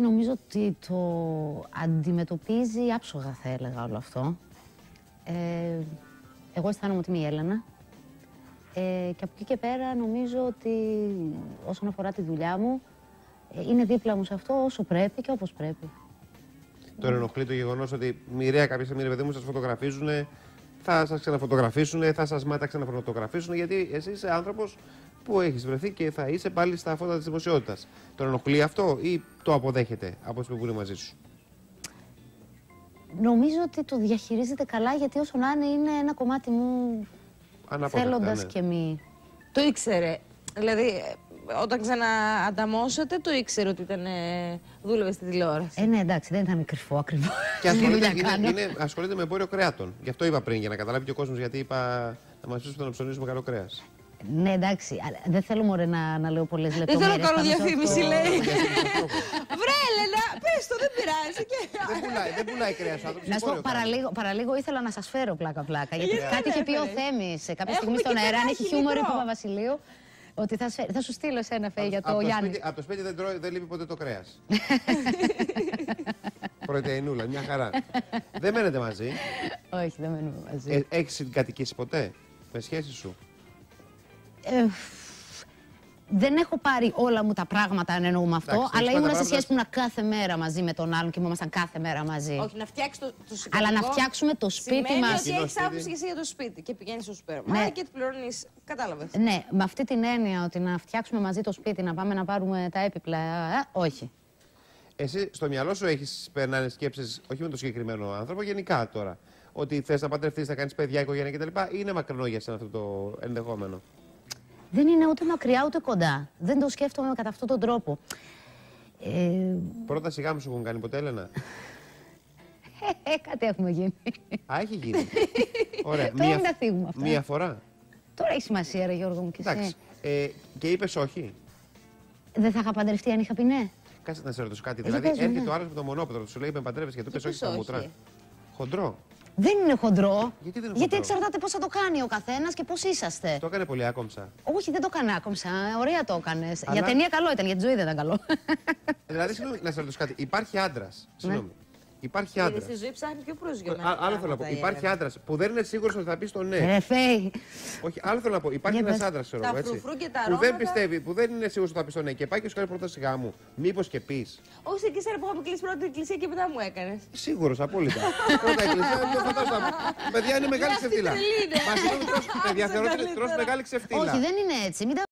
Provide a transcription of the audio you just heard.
Νομίζω ότι το αντιμετωπίζει άψογα, θα έλεγα, όλο αυτό. Ε, εγώ αισθάνομαι ότι είμαι η Έλενα. Ε, και από εκεί και πέρα νομίζω ότι όσον αφορά τη δουλειά μου, ε, είναι δίπλα μου σε αυτό όσο πρέπει και όπως πρέπει. Τώρα ενοχλεί το γεγονός ότι μοιραία κάποια στιγμή, ρε παιδί μου, σας φωτογραφίζουν, θα σας ξαναφωτογραφίσουν, θα σας μάτα ξαναφωτογραφίσουν, γιατί εσύ είσαι άνθρωπος που έχεις βρεθεί και θα είσαι πάλι στα φώτα της δημοσιότητας. Τον ενοχλεί αυτό ή το αποδέχεται από τις που είναι μαζί σου; Νομίζω ότι το διαχειρίζεται καλά γιατί όσο να είναι είναι ένα κομμάτι μου θέλοντας ναι. και μη. Το ήξερε. Δηλαδή, όταν ξαναανταμώσατε, το ήξερε ότι ήταν, ε, δούλευε στη τηλεόραση. Ε, ναι, εντάξει, δεν ήταν κρυφό ακριβώς. Και ασχολείται, είναι, είναι, ασχολείται με εμπόριο κρεάτων. Γι' αυτό είπα πριν, για να καταλάβει και ο κόσμος, γιατί είπα να μας πει που να ψωνίσουμε καλό κρέας. Ναι, εντάξει. αλλά Δεν θέλω μωρέ να, να λέω πολλές λεπτομέρειες. Δεν θέλω να κάνω διαφήμιση, λέει. Βρε, Έλενα, πες το, δεν πειράζει. Και... δεν, πουλάει, δεν πουλάει κρέας ο άνθρωπος. Να σου πω, παραλίγο, παραλίγο ήθελα να σας φέρω πλάκα-πλάκα. Γιατί Γιατί κάτι δεν είχε πει ο έφερες; Θέμης κάποια Έχουμε στιγμή και στον αέρα. Αν παιδάκι έχει χιούμορ η μικρό. Παπαβασιλείου. Ότι θα, σφέρει. θα σου στείλω εσένα φέη για το από, Γιάννης. σπίτι, από το σπίτι δεν, τρώει, δεν λείπει ποτέ το κρέας. Πρωτεϊνούλα, μια χαρά. δεν μένετε μαζί; Όχι, δεν μένουμε μαζί. Ε, Έχεις συγκατοικήσει ποτέ με σχέση σου; Ε, δεν έχω πάρει όλα μου τα πράγματα αν εννοούμε αυτό, Εντάξει, αλλά έχεις ήμουν πάντα σε σχέση που πράγματα- ήμουν κάθε μέρα μαζί με τον άλλον και ήμασταν κάθε μέρα μαζί. Όχι, να φτιάξεις το, το Αλλά να συγκατοικό φτιάξουμε το σπίτι Σημαίνει μας. ότι Κοινό έχεις σπίτι. άποψη και εσύ για το σπίτι και πηγαίνεις στο σούπερ Ναι. και τη πληρώνεις. Κατάλαβες. Ναι, με αυτή την έννοια ότι να φτιάξουμε μαζί το σπίτι, να πάμε να πάρουμε τα έπιπλα. ε, όχι. Εσύ στο μυαλό σου έχεις περνάνε σκέψεις, όχι με τον συγκεκριμένο άνθρωπο, γενικά τώρα. Ότι θες να παντρευτείς, να κάνεις παιδιά, οικογένεια κτλ. Ή είναι μακρινό για σένα αυτό το ενδεχόμενο; Δεν είναι ούτε μακριά ούτε κοντά. Δεν το σκέφτομαι κατά αυτόν τον τρόπο. Ε, Πρώτα σιγά μου σου έχουν κάνει ποτέ, Έλενα; ε, κάτι έχουμε γίνει. Α, έχει γίνει. Ωραία. Τώρα μην τα θίγουμε αυτά. μία φορά. Τώρα έχει σημασία, ρε Γιώργο μου, και Εντάξει. εσύ. Ε, και είπες όχι. Δεν θα είχα παντρευτεί αν είχα πει ναι. Κάτσε να σε ρωτήσω κάτι. Ε, δηλαδή, πες μου, έρχεται ναι. ο άλλος με το μονόπεδρο, σου λέει με παντρεύεσαι και του Και είπε όχι πες στα όχι. μούτρα. Χοντρό. Δεν είναι χοντρό. Γιατί δεν είναι Γιατί χοντρό; εξαρτάται πώς θα το κάνει ο καθένας και πώς είσαστε. Το έκανε πολύ άκομψα. Όχι, δεν το έκανε άκομψα. Ωραία το έκανες. Αλλά- Για ταινία καλό ήταν, για τη ζωή δεν ήταν καλό. δηλαδή, συγγνώμη, να σε ρωτήσω κάτι. Υπάρχει άντρας. Συγγνώμη. Υπάρχει Γιατί άντρας. στη ζωή ψάχνει πιο πρόσγειο. Α- Άλλο θέλω να πω. Υπάρχει άντρας που δεν είναι σίγουρος ότι θα πει το ναι. Ρε Φέη. Όχι, άλλο θέλω να πω. Υπάρχει Για ένας πες. άντρας, ξέρω Τα εγώ, έτσι. φρουφρού και τα που δεν αρώματα. πιστεύει, που δεν είναι σίγουρος ότι θα πει το ναι και πάει και σου κάνει πρώτα σιγά μου. Μήπως και πεις. Όχι, εκεί σέρα που είχαμε κλείσει πρώτα την εκκλησία και μετά μου έκανες. Σίγουρος, απόλυτα. πρώτα εκκλησία, δεν φαντάζομαι. Παιδιά είναι μεγάλη Αυτή ξεφτύλα. τρελή είναι. Μα συγγνώμη, τρως- παιδιά Άκουσα θεωρώ ότι καλύτερα. τρως μεγάλη ξεφτύλα. Όχι, δεν είναι έτσι. Μην τα